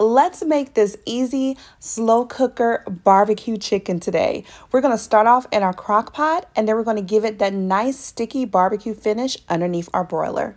let's make this easy slow cooker barbecue chicken today. We're going to start off in our crock pot and then we're going to give it that nice sticky barbecue finish underneath our broiler.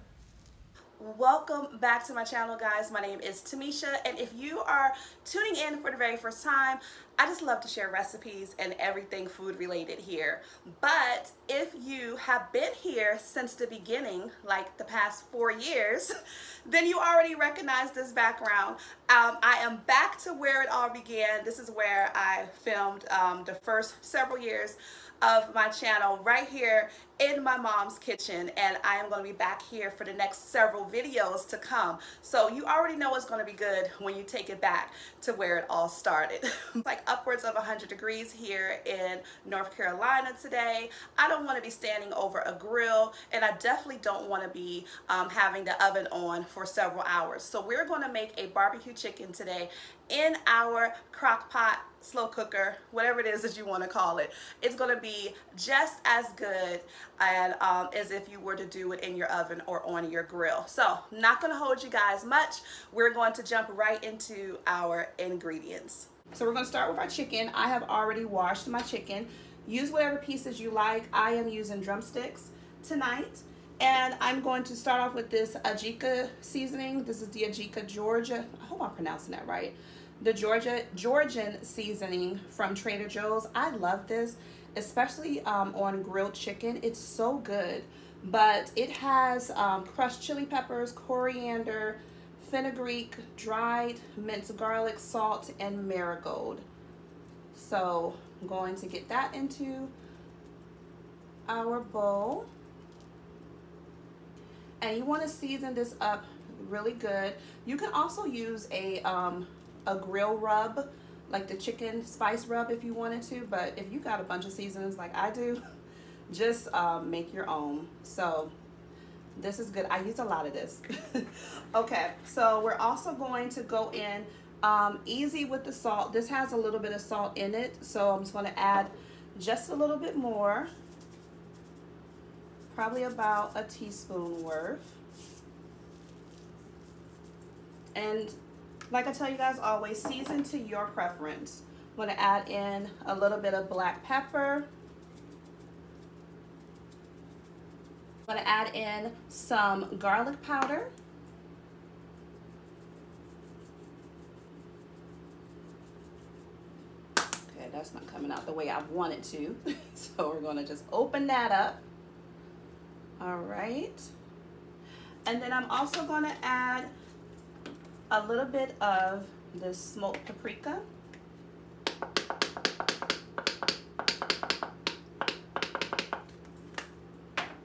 Welcome back to my channel guys. My name is Tammicia and if you are tuning in for the very first time, I just love to share recipes and everything food related here. But if you have been here since the beginning, like the past four years, then you already recognize this background. Um, I am back to where it all began. This is where I filmed um, the first several years of my channel right here in my mom's kitchen and I am going to be back here for the next several videos to come. So you already know it's going to be good when you take it back to where it all started. like upwards of 100 degrees here in North Carolina today. I don't want to be standing over a grill and I definitely don't want to be um, having the oven on for several hours. So we're going to make a barbecue chicken today in our crock pot slow cooker whatever it is that you want to call it it's going to be just as good and um, as if you were to do it in your oven or on your grill so not to hold you guys much we're going to jump right into our ingredients so we're to start with our chicken. I have already washed my chicken. Use whatever pieces you like. I am using drumsticks tonight. And I'm going to start off with this Ajika seasoning. This is the Ajika Georgia. I hope I'm pronouncing that right. The Georgia Georgian seasoning from Trader Joe's. I love this, especially um, on grilled chicken. It's so good. But it has um, crushed chili peppers, coriander, fenugreek, dried minced garlic, salt, and marigold. So I'm going to get that into our bowl. And you want to season this up really good. You can also use a, um, a grill rub, like the chicken spice rub if you wanted to. But if you got a bunch of seasonings like I do, just um, make your own. So this is good. I use a lot of this. okay, so we're also going to go in um, easy with the salt. This has a little bit of salt in it, so I'm just going to add just a little bit more. Probably about a teaspoon worth. And like I tell you guys always, season to your preference. I'm to add in a little bit of black pepper. I'm to add in some garlic powder. Okay, that's not coming out the way I want it to. so we're to just open that up. All right. And then I'm also to add a little bit of this smoked paprika.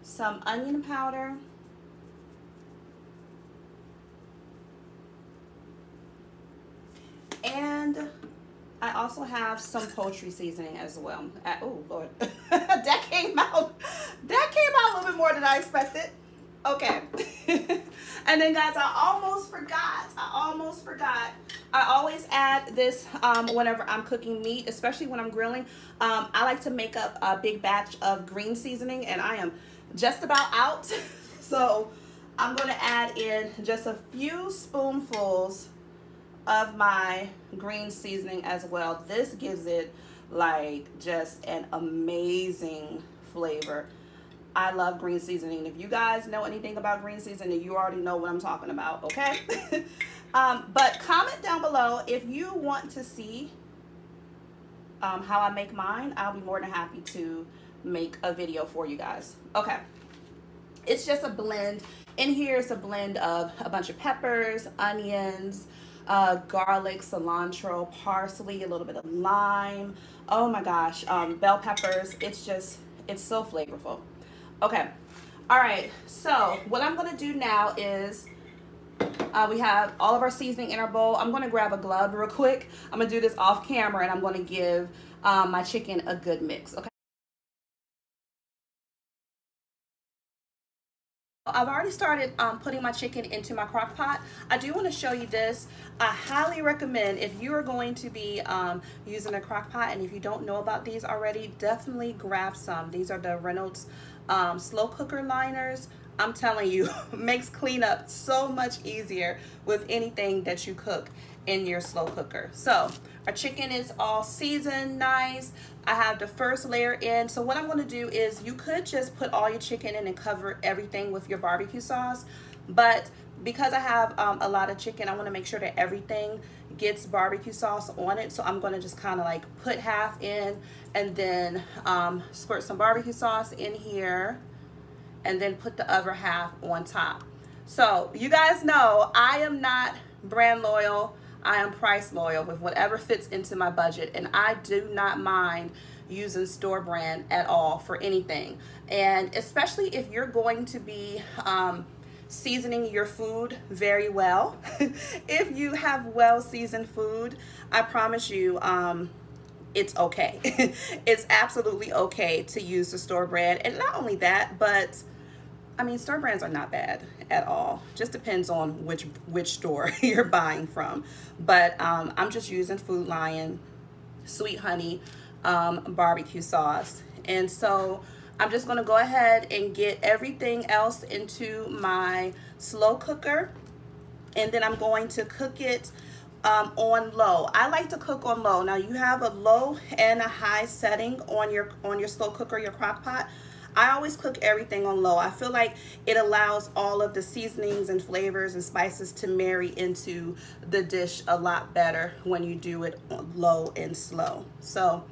some onion powder, and I also have some poultry seasoning as well. Uh, oh Lord, that came out, that came out a little bit more than I expected. Okay. and then guys, I almost forgot, I almost forgot. I always add this um, whenever I'm cooking meat, especially when I'm grilling. Um, I like to make up a big batch of green seasoning and I am just about out. so I'm going to add in just a few spoonfuls of my green seasoning as well. This gives it like just an amazing flavor. I love green seasoning. If you guys know anything about green seasoning, you already know what I'm talking about, okay? um, but comment down below if you want to see um, how I make mine. I'll be more than happy to make a video for you guys. Okay. It's just a blend. In here it's a blend of a bunch of peppers, onions, uh, garlic, cilantro, parsley, a little bit of lime. Oh my gosh, um, bell peppers. It's just, it's so flavorful. Okay. All right. So what I'm going to do now is uh, we have all of our seasoning in our bowl. I'm going to grab a glove real quick. I'm going to do this off camera and I'm going to give um, my chicken a good mix. Okay. I've already started um, putting my chicken into my crock pot. I do want to show you this. I highly recommend if you are going to be um, using a crock pot and if you don't know about these already, definitely grab some. These are the Reynolds um, slow cooker liners. I'm telling you, makes cleanup so much easier with anything that you cook in your slow cooker. So our chicken is all seasoned nice. I have the first layer in. So what I'm gonna do is you could just put all your chicken in and cover everything with your barbecue sauce. But because I have um, a lot of chicken, I wanna make sure that everything gets barbecue sauce on it. So I'm gonna just kind of like put half in and then um, squirt some barbecue sauce in here and then put the other half on top. So you guys know I am not brand loyal. I am price loyal with whatever fits into my budget and I do not mind using store brand at all for anything. And especially if you're going to be um, seasoning your food very well. if you have well seasoned food, I promise you, um, it's okay. it's absolutely okay to use the store brand. And not only that, but I mean, store brands are not bad at all. Just depends on which which store you're buying from. But um, I'm just using Food Lion Sweet Honey um, barbecue sauce. And so I'm just gonna go ahead and get everything else into my slow cooker. And then I'm going to cook it um, on low. I like to cook on low. Now you have a low and a high setting on your on your slow cooker, your crock pot. I always cook everything on low. I feel like it allows all of the seasonings and flavors and spices to marry into the dish a lot better when you do it low and slow. So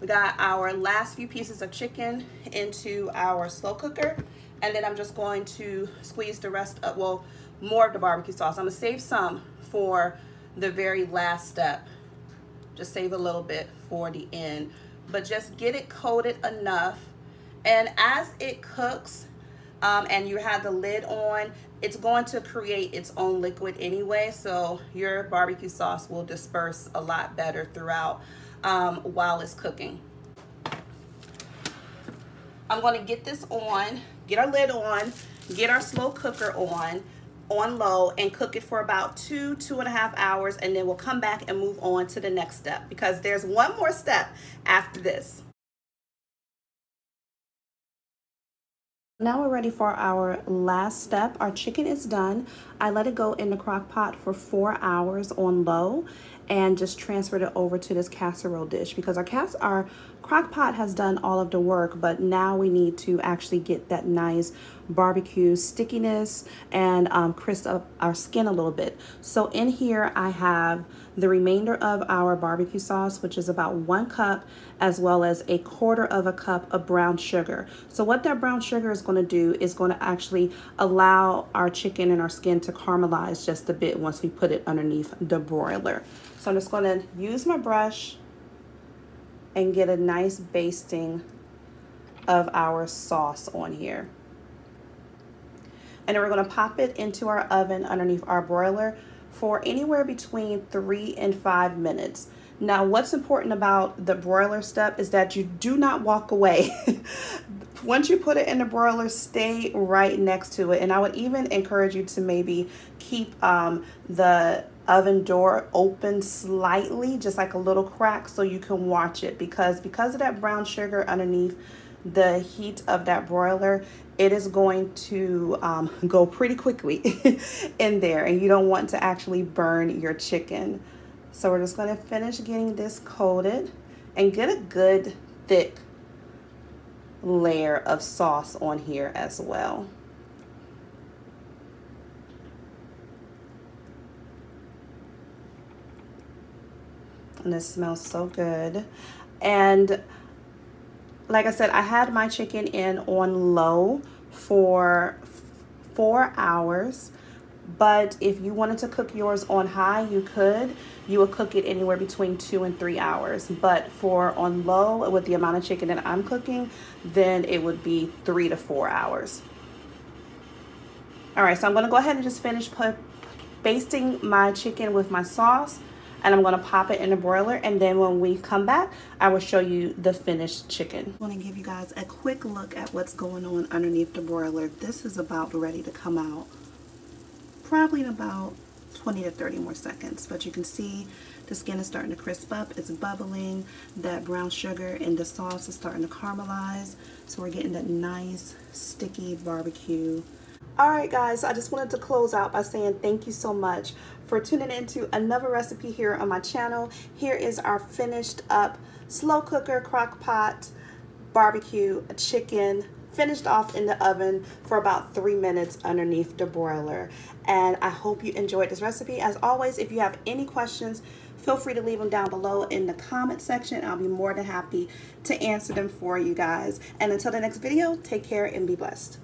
we got our last few pieces of chicken into our slow cooker and then I'm just going to squeeze the rest of, well, more of the barbecue sauce. I'm gonna save some for the very last step. Just save a little bit for the end, but just get it coated enough. And as it cooks um, and you have the lid on, it's going to create its own liquid anyway. So your barbecue sauce will disperse a lot better throughout um, while it's cooking. I'm gonna get this on, get our lid on, get our slow cooker on, on low and cook it for about two, two and a half hours and then we'll come back and move on to the next step because there's one more step after this. Now we're ready for our last step. Our chicken is done. I let it go in the crock pot for four hours on low and just transferred it over to this casserole dish because our cast our crock pot has done all of the work but now we need to actually get that nice barbecue stickiness and um, crisp up our skin a little bit. So in here I have the remainder of our barbecue sauce which is about one cup as well as a quarter of a cup of brown sugar. So what that brown sugar is going to do is going to actually allow our chicken and our skin to caramelize just a bit once we put it underneath the broiler. So I'm just going to use my brush and get a nice basting of our sauce on here. And we're going to pop it into our oven underneath our broiler for anywhere between three and five minutes. Now, what's important about the broiler step is that you do not walk away. Once you put it in the broiler, stay right next to it. And I would even encourage you to maybe keep um, the oven door open slightly, just like a little crack so you can watch it because because of that brown sugar underneath the heat of that broiler, it is going to um, go pretty quickly in there and you don't want to actually burn your chicken. So we're just going to finish getting this coated and get a good thick layer of sauce on here as well. and it smells so good. And like I said, I had my chicken in on low for four hours. But if you wanted to cook yours on high, you could. You would cook it anywhere between two and three hours. But for on low, with the amount of chicken that I'm cooking, then it would be three to four hours. All right, so I'm gonna go ahead and just finish basting my chicken with my sauce and I'm gonna pop it in the broiler and then when we come back I will show you the finished chicken. I want to give you guys a quick look at what's going on underneath the broiler. This is about ready to come out probably in about 20 to 30 more seconds but you can see the skin is starting to crisp up it's bubbling that brown sugar and the sauce is starting to caramelize so we're getting that nice sticky barbecue All right, guys, I just wanted to close out by saying thank you so much for tuning into another recipe here on my channel. Here is our finished up slow cooker crock pot barbecue chicken finished off in the oven for about three minutes underneath the broiler. And I hope you enjoyed this recipe. As always, if you have any questions, feel free to leave them down below in the comment section. I'll be more than happy to answer them for you guys. And until the next video, take care and be blessed.